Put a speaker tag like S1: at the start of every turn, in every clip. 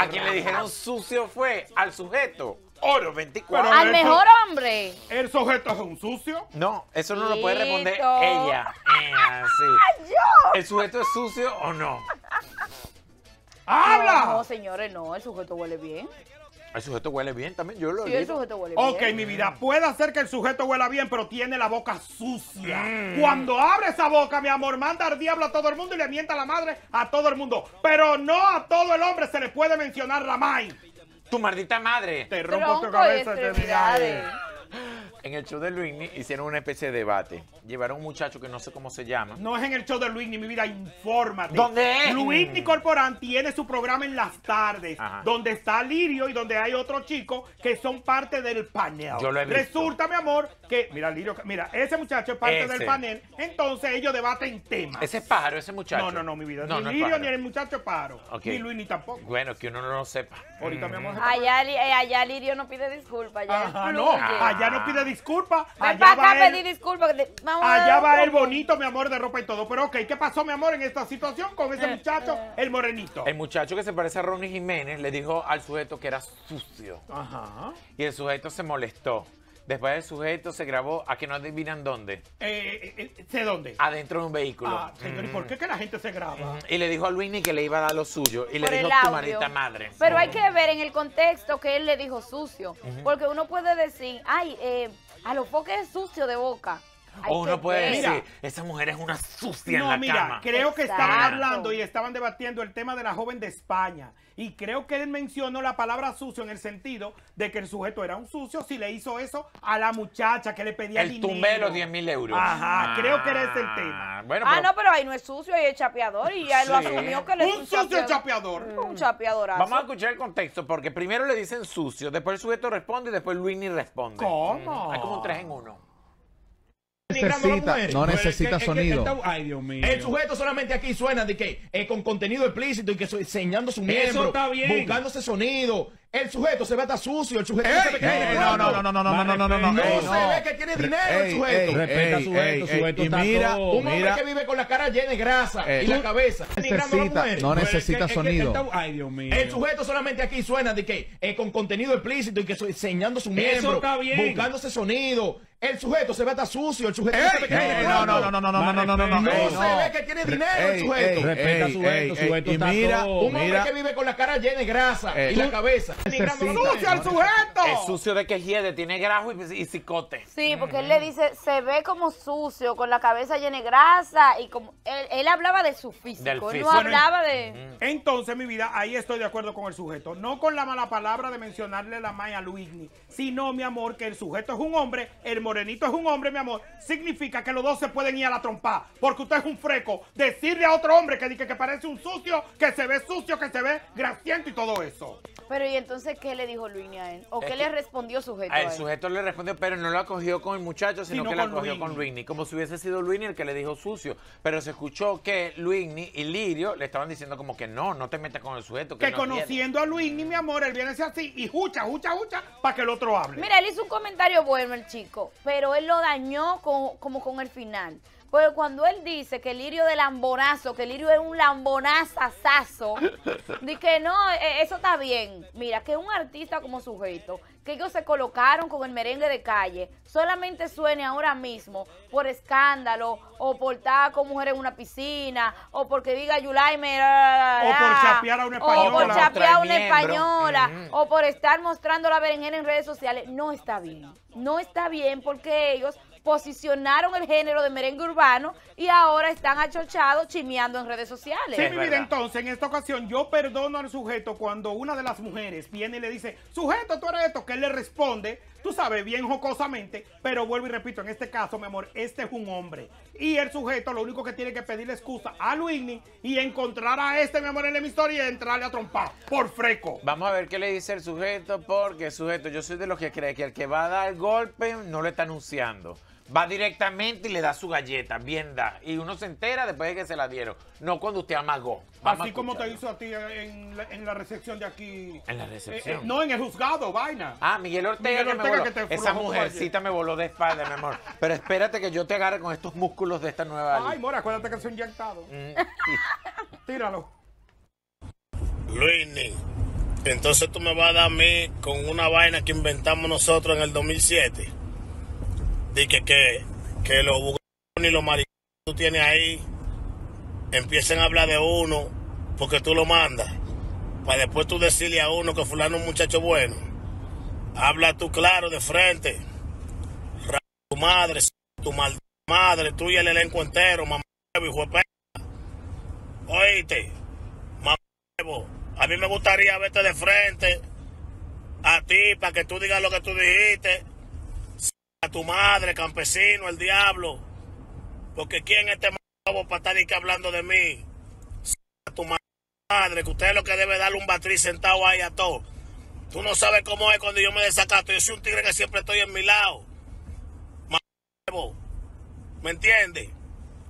S1: A quien le dijeron sucio fue al sujeto. Oro 24.
S2: Pero-
S3: Al
S2: eso-
S3: mejor hombre.
S2: ¿El sujeto es un sucio?
S1: No, eso no lo puede responder
S3: Tito.
S1: ella. Eh, así. ¿El sujeto es sucio o no?
S2: ¡Habla!
S3: No, señores, no, el sujeto huele bien.
S1: El sujeto huele bien también, yo lo
S3: Sí, el sujeto huele
S2: Ok,
S3: bien.
S2: mi vida, puede ser que el sujeto huela bien, pero tiene la boca sucia.
S1: Mm.
S2: Cuando abre esa boca, mi amor, manda al diablo a todo el mundo y le mienta a la madre a todo el mundo. Pero no a todo el hombre se le puede mencionar la mai.
S1: Tu maldita madre.
S2: Te rompo tu
S3: Tronco
S2: cabeza. te
S3: extremidades.
S1: En el show de Luini hicieron una especie de debate. Llevaron un muchacho que no sé cómo se llama.
S2: No es en el show de Luis ni mi vida, infórmate.
S1: ¿Dónde es?
S2: Luis ni Corporán tiene su programa en las tardes,
S1: Ajá.
S2: donde está Lirio y donde hay otro chico que son parte del panel.
S1: Yo lo he visto.
S2: Resulta, mi amor, que, mira, Lirio, mira, ese muchacho es parte
S1: Ese.
S2: del panel, entonces ellos debaten temas.
S1: Ese es pájaro, ese muchacho.
S2: No, no, no, mi vida.
S1: No,
S2: ni
S1: no es
S2: Lirio ni el muchacho Paro.
S1: Ok.
S2: Ni Luis ni tampoco.
S1: Bueno, que uno no lo sepa.
S2: Ahorita, mi amor.
S3: Allá, eh, allá Lirio no pide disculpas, allá
S2: Ajá, no. Allá no pide disculpas.
S3: Ven
S2: Allá
S3: para acá
S2: va
S3: a
S2: él.
S3: pedir disculpas. vamos a
S2: Allá va el bonito, mi amor, de ropa y todo. Pero ok, ¿qué pasó, mi amor, en esta situación con ese muchacho, el morenito?
S1: El muchacho que se parece a Ronnie Jiménez le dijo al sujeto que era sucio.
S2: Ajá.
S1: Y el sujeto se molestó. Después el sujeto se grabó a que no adivinan dónde.
S2: Eh, eh, eh, ¿Sé dónde?
S1: Adentro de un vehículo.
S2: Ah, señor, ¿y por qué que la gente se graba?
S1: Y le dijo a Luini que le iba a dar lo suyo. Y le dijo tu maldita madre.
S3: Pero hay que ver en el contexto que él le dijo sucio. Porque uno puede decir, ay, eh, a los foques sucios de boca. Hay
S1: O
S3: que
S1: uno puede decir,
S2: Mira.
S1: esa mujer es una sucia
S2: No,
S1: en la
S2: mira,
S1: cama.
S2: creo que estaban hablando y estaban debatiendo el tema de la joven de España. Y creo que él mencionó la palabra sucio en el sentido de que el sujeto era un sucio si le hizo eso a la muchacha que le pedía
S1: El
S2: dinero.
S1: tumbé de los 10 mil euros.
S2: Ajá, creo que era ese el tema.
S1: Bueno,
S3: Ah, no, pero ahí no es sucio, ahí es chapeador. Y ya él lo asumió que él es
S2: Un
S3: un,
S2: sucio chapeador.
S3: Un chapeadorazo.
S1: vamos a escuchar el contexto, porque primero le dicen sucio, después el sujeto responde y después Luini responde.
S2: ¿Cómo?
S1: Mm, Es como un tres en uno.
S4: Necesita, no necesita sonido.
S5: está- ay, Dios mío.
S6: El sujeto solamente aquí suena de que eh, con contenido explícito y que enseñando su miembro,
S5: está bien.
S6: buscándose sonido. El sujeto se ve hasta sucio, el sujeto se ve que
S4: Ey, no, no, no, no, no, no, no, no, no, no,
S6: No
S4: ey,
S6: se ve que tiene dinero el sujeto.
S4: ey,
S5: Respeta a sujeto,
S4: ey,
S5: sujeto
S4: y
S5: está
S4: mira,
S5: todo.
S6: Un hombre
S4: mira,
S6: que vive con la cara llena de grasa
S4: Eh,
S6: y la cabeza.
S4: necesita, no
S5: Pero es que-
S4: necesita
S5: es que
S4: sonido.
S5: está- ay, Dios mío.
S6: El sujeto solamente aquí suena de que eh, con contenido explícito y que enseñando su miembro,
S5: está bien.
S6: buscándose sonido. El sujeto se ve hasta sucio, el sujeto no se ve que
S4: Ey,
S6: tiene
S4: no, no, no, no, no, no, no, no, no, no,
S6: No
S4: ey,
S6: se ve que tiene dinero el sujeto.
S4: ey,
S5: Respeta a sujeto,
S4: ey,
S5: sujeto
S4: y
S5: está
S4: mira,
S5: todo.
S6: Un hombre
S4: mira,
S6: que vive con la cara llena de grasa
S4: Eh,
S6: y la cabeza.
S2: ¡Sucio al sujeto!
S1: Es sucio de que hiede, tiene grajo y, y cicote.
S3: Sí, porque él le dice, se ve como sucio, con la cabeza llena de grasa y como él, él hablaba de su físico,
S1: Del
S3: él no hablaba de
S2: Entonces, mi vida, ahí estoy de acuerdo con el sujeto. No con la mala palabra de mencionarle la maya a Luigny, sino, mi amor, que el sujeto es un hombre, el morenito es un hombre, mi amor. Significa que los dos se pueden ir a la trompa. Porque usted es un freco. Decirle a otro hombre que dice que parece un sucio, que se ve sucio, que se ve grasiento y todo eso.
S3: Pero ¿y entonces qué le dijo Luis a él? ¿O
S1: Es
S3: qué
S1: que-
S3: le respondió sujeto a
S1: Ah, El sujeto le respondió, pero no lo acogió con el muchacho, sino,
S2: Sino
S1: que lo
S2: con
S1: acogió
S2: Luini.
S1: con Luini. Como si hubiese sido Luini el que le dijo sucio. Pero se escuchó que Luini y Lirio le estaban diciendo como que no, no te metas con el sujeto. Que,
S2: Que
S1: no quiere.
S2: conociendo a Luigny, mi amor, él viene así y jucha, jucha, jucha, para que el otro hable.
S3: Mira, él hizo un comentario bueno el chico, pero él lo dañó con- como con el final. Porque cuando él dice que Lirio de lambonazo, que Lirio es un lambonazazazo, di que no, eh, eso está bien. Mira, que un artista como sujeto, que ellos se colocaron con el merengue de calle, solamente suene ahora mismo por escándalo, o por estar con mujeres en una piscina, o porque diga Yulaime,
S2: O por chapear a una
S3: o por
S2: española.
S3: chapear a una española, o por estar mostrando la berenjena en redes sociales, no está bien. No está bien porque ellos posicionaron el género de merengue urbano y ahora están achochados chimeando en redes sociales.
S2: Sí, mi vida, entonces, en esta ocasión, yo perdono al sujeto cuando una de las mujeres viene y le dice, sujeto, tú eres esto, que él le responde, tú sabes, bien jocosamente, pero vuelvo y repito, en este caso, mi amor, este es un hombre. Y el sujeto lo único que tiene que pedirle excusa a Luigny y encontrar a este, mi amor, en la emisora y entrarle a trompar, por freco.
S1: Vamos a ver qué le dice el sujeto, porque el sujeto, yo soy de los que cree que el que va a dar golpe no le está anunciando. Va directamente y le da su galleta, bien da. Y uno se entera después de que se la dieron. No cuando usted amagó. Vamos
S2: Así como te hizo a ti en la, en la recepción de aquí.
S1: En la
S2: Eh,
S1: recepción.
S2: eh, no, en el juzgado, vaina.
S1: Ah, Miguel Ortega,
S2: Miguel
S1: que me
S2: Ortega
S1: voló.
S2: que te
S1: Esa mujercita me voló de espalda, mi amor. Pero espérate que yo te agarre con estos músculos de esta nueva.
S2: Ay, mora, acuérdate que es inyectado.
S1: Mm, sí.
S2: Tíralo.
S7: Luini,
S5: Entonces tú me vas a dar a mí con una vaina que inventamos nosotros en el 2007. Dije que, que los bugones y los maricones que tú tienes ahí empiecen a hablar de uno porque tú lo mandas. Para después tú decirle a uno que fulano es un muchacho bueno. Habla tú claro de frente. Tu madre, tu maldita madre, tú y el elenco entero, mamá, hijo de. Oíste, mamá, a mí me gustaría verte de frente a ti para que tú digas lo que tú dijiste. A tu madre, campesino, el diablo. Porque quién es este mamá para estar aquí hablando de mí. A tu madre, que usted es lo que debe darle un batriz sentado ahí a todo. Tú no sabes cómo es cuando yo me desacato. Yo soy un tigre que siempre estoy en mi lado. ¿Me entiendes?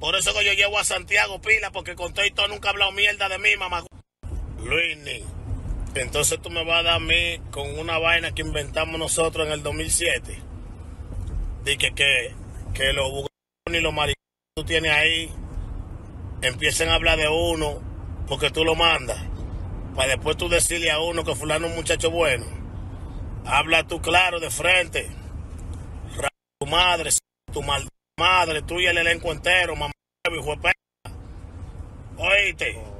S5: Por eso que yo llevo a Santiago pila, porque con todo y todo nunca ha hablado mierda de mí, mamá. Luisni, entonces tú me vas a dar a mí con una vaina que inventamos nosotros en el 2007. Dije que, que los bugones y los maricones que tú tienes ahí empiecen a hablar de uno porque tú lo mandas. Para después tú decirle a uno que fulano es un muchacho bueno. Habla tú claro de frente. Tu madre, tu maldita madre, tú y el elenco entero, mamá, hijo de perra. Oíste.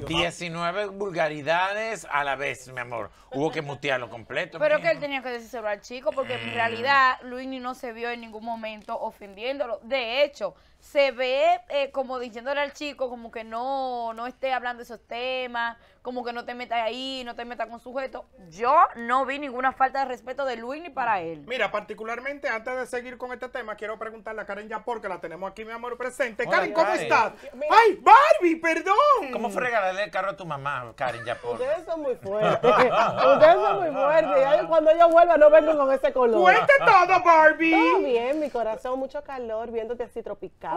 S2: Ay, Dios.
S1: 19 vulgaridades a la vez, mi amor. Hubo que mutearlo completo.
S3: Pero que él tenía que decírselo al chico, porque en realidad Luini no se vio en ningún momento ofendiéndolo. De hecho, se ve eh, como diciéndole al chico como que no, no esté hablando de esos temas, como que no te metas ahí, no te metas con sujeto. Yo no vi ninguna falta de respeto de Luini para él.
S2: Mira, particularmente antes de seguir con este tema, quiero preguntarle a Karen Yapor, que la tenemos aquí, mi amor, presente.
S1: Hola,
S2: Karen, ¿cómo
S1: Karen.
S2: estás? ¡Ay, Barbie, perdón!
S1: ¿Cómo fue regalarle el carro a tu mamá, Karen Yapor?
S7: Ustedes son muy fuertes. Ustedes son muy fuertes. Cuando yo vuelva no vengo con ese color.
S2: Cuente todo, Barbie.
S7: Todo bien, mi corazón, mucho calor, viéndote así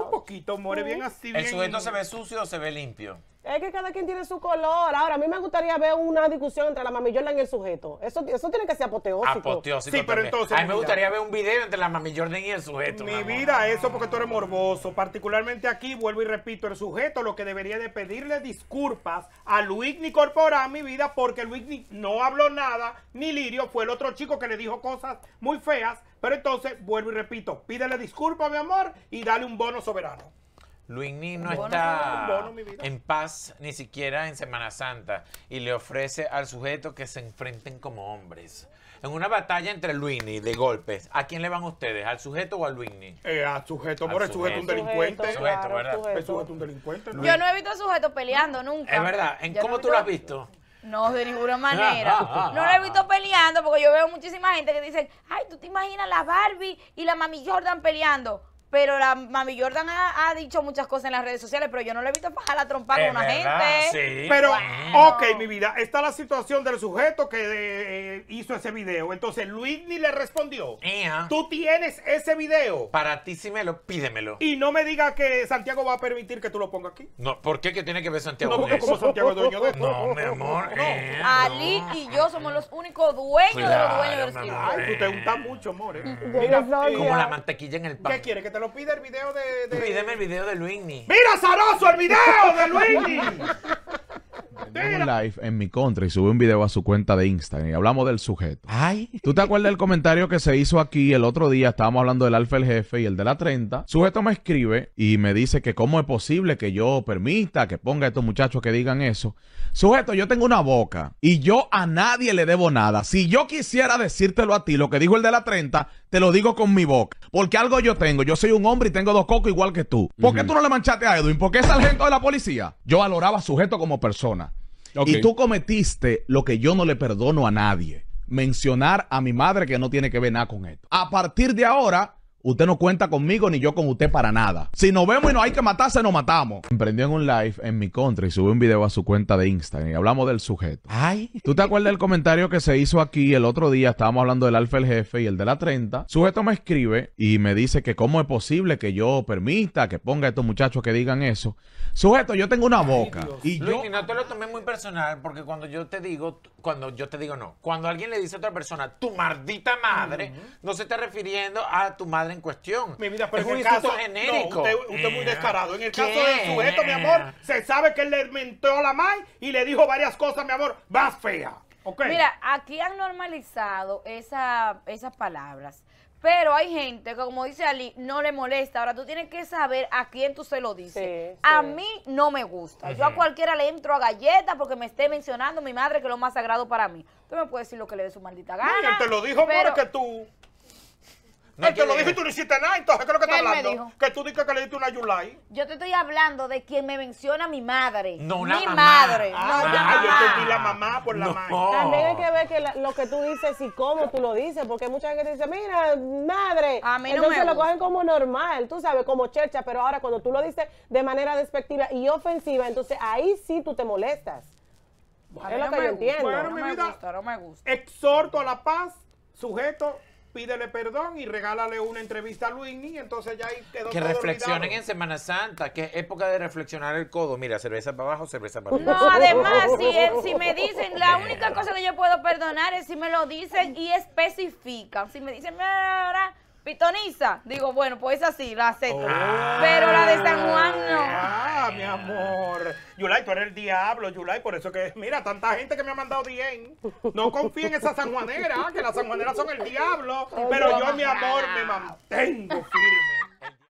S2: Un poquito, more, bien así, bien.
S1: ¿El sujeto se ve sucio o se ve limpio?
S7: Es que cada quien tiene su color. Ahora, a mí me gustaría ver una discusión entre la mami Jordan y el sujeto. Eso, eso tiene que ser apoteósico.
S1: Apoteósico
S2: Sí, pero
S1: también.
S2: entonces,
S1: A mí me gustaría ver un video entre la mami Jordan y el sujeto.
S2: Mi vida, eso porque tú eres morboso. Particularmente aquí, vuelvo y repito, el sujeto lo que debería de pedirle disculpas a Luigny Corporán, mi vida, porque Luigny no habló nada, ni Lirio fue el otro chico que le dijo cosas muy feas. Pero entonces, vuelvo y repito, pídele disculpas, mi amor, y dale un bono soberano.
S1: Luigny no
S3: bono,
S1: está
S2: bono,
S1: en paz ni siquiera en Semana Santa y le ofrece al sujeto que se enfrenten como hombres. En una batalla entre Luigny de golpes, ¿a quién le van ustedes? ¿Al sujeto o a Luigny?
S2: Eh, a sujeto,
S1: Al
S2: more, el sujeto es un
S1: sujeto.
S2: delincuente.
S1: Sujeto,
S7: claro,
S1: ¿verdad?
S7: sujeto.
S2: El sujeto es un delincuente. ¿no?
S3: Yo no he visto a sujeto peleando nunca.
S1: Es verdad. ¿En
S3: Yo
S1: cómo tú lo has
S3: visto-? No, de ninguna manera. No lo he visto peleando porque yo veo muchísima gente que dice, ay, tú te imaginas la Barbie y la Mami Jordan peleando. Pero la Mami Jordan ha, ha dicho muchas cosas en las redes sociales, pero yo no le he visto fajar la trompa con una
S1: verdad,
S3: gente.
S1: sí.
S2: Pero,
S3: Bueno.
S2: ok, mi vida, está la situación del sujeto que eh, hizo ese video. Entonces, Luigny le respondió.
S1: Ea.
S2: Tú tienes ese video.
S1: Para ti sí me lo, pídemelo.
S2: Y no me digas que Santiago va a permitir que tú lo pongas aquí.
S1: No, ¿Por qué que tiene que ver Santiago
S2: No, porque como? Santiago es dueño de esto.
S1: No, mi amor. ea,
S3: Ali
S1: no.
S3: y yo somos los únicos dueños de los
S1: Claro,
S3: dueños del.
S2: Ay, tú te untas mucho, amor. ¿eh?
S7: Mira.
S1: Como la mantequilla en el pan.
S2: ¿Qué quiere? ¿Que te lo pida el video de...? de-
S1: Pídeme el video de Luigny.
S2: ¡Mira, Zaroso, el video de Luigny!
S4: Tengo un live en mi contra y sube un video a su cuenta de Instagram y hablamos del sujeto.
S1: Ay.
S4: ¿Tú te acuerdas del comentario que se hizo aquí el otro día? Estábamos hablando del alfa el jefe y el de la 30. Sujeto me escribe y me dice que cómo es posible que yo permita que ponga a estos muchachos que digan eso. Sujeto, yo tengo una boca y yo a nadie le debo nada. Si yo quisiera decírtelo a ti, lo que dijo el de la 30, te lo digo con mi boca. Porque algo yo tengo. Yo soy un hombre y tengo dos cocos igual que tú. ¿Por qué tú no le manchaste a Edwin? ¿Por qué es sargento de la policía? Yo valoraba a sujeto como persona. Y tú cometiste lo que yo no le perdono a nadie. Mencionar a mi madre que no tiene que ver nada con esto. A partir de ahora, usted no cuenta conmigo ni yo con usted para nada. Si nos vemos y no hay que matarse, nos matamos. Emprendió en un live en mi contra y sube un video a su cuenta de Instagram y hablamos del sujeto.
S1: Ay.
S4: ¿Tú te acuerdas del comentario que se hizo aquí el otro día? Estábamos hablando del alfa el jefe y el de la 30. Sujeto me escribe y me dice que cómo es posible que yo permita que ponga a estos muchachos que digan eso. Sujeto, yo tengo una boca. y yo...
S1: Luigny, no te lo tomé muy personal porque cuando yo te digo, cuando yo te digo no, cuando alguien le dice a otra persona, tu maldita madre, no se está refiriendo a tu madre en cuestión.
S2: Mi vida, pero
S1: es
S2: en
S1: un
S2: el caso,
S1: genérico.
S2: No, usted, usted es muy
S1: Eh,
S2: descarado. En el caso del sujeto, mi amor, se sabe que él le mentó a la May y le dijo varias cosas, mi amor, más feas. Ok.
S3: Mira, aquí han normalizado esa- esas palabras. Pero hay gente que, como dice Ali, no le molesta. Ahora, tú tienes que saber a quién tú se lo dices.
S7: Sí,
S3: A mí no me gusta. Yo a cualquiera le entro a galletas porque me esté mencionando mi madre, que es lo más sagrado para mí. Tú me puedes decir lo que le dé su maldita gana.
S2: Él te lo dijo
S3: pero-
S2: porque tú.
S1: No
S2: él te lo dijo y tú no hiciste nada. Entonces, ¿qué es lo que
S3: ¿Qué
S2: está hablando? Que tú dices que le diste una Yulai.
S3: Yo te estoy hablando de quien me menciona mi madre.
S1: No, una
S3: mi
S1: mamá.
S3: madre.
S1: Ah,
S3: no,
S2: Ah,
S3: yo
S2: yo
S3: mamá.
S2: entendí la mamá por la
S1: No.
S2: madre.
S7: También hay que ver que la- lo que tú dices y cómo tú lo dices, porque mucha gente dice, mira, madre.
S3: A mí no
S7: Entonces
S3: me
S7: lo cogen como normal, tú sabes, como chercha, pero ahora cuando tú lo dices de manera despectiva y ofensiva, entonces ahí sí tú te molestas.
S3: Mí
S7: es lo
S3: no
S7: que yo
S3: gusta,
S7: entiendo.
S2: Bueno,
S3: no
S2: mi
S3: me
S2: vida.
S3: gusta, no me gusta.
S2: Exhorto a la paz, sujeto, pídele perdón y regálale una entrevista a Luini. Entonces ya ahí quedó
S1: Que
S2: todo
S1: reflexionen
S2: olvidado.
S1: en Semana Santa, que es época de reflexionar el codo. Mira, cerveza para abajo, cerveza para arriba.
S3: No, además, si, él- si me dicen, la única cosa que yo puedo perdonar es si me lo dicen y especifican. Si me dicen, mira, pitoniza, digo, bueno, pues así, la acepto. Pero la de San Juan no.
S2: Ah, mi amor. Yulai, tú eres el diablo, Yulai. Por eso que, mira, tanta gente que me ha mandado bien. No confía en esa sanjuanera, que las sanjuaneras son el diablo. Pero yo, mi amor, me mantengo firme.